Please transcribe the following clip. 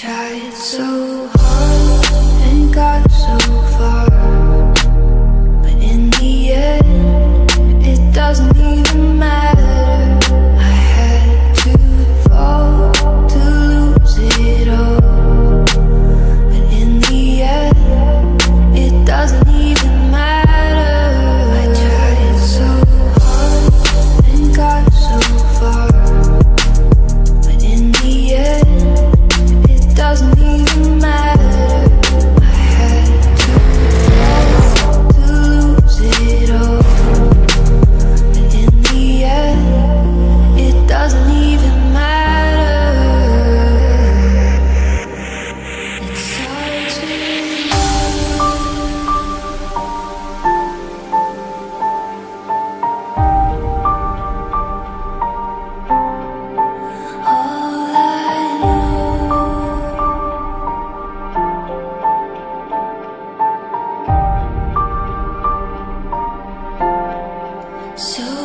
tried so hard and got so So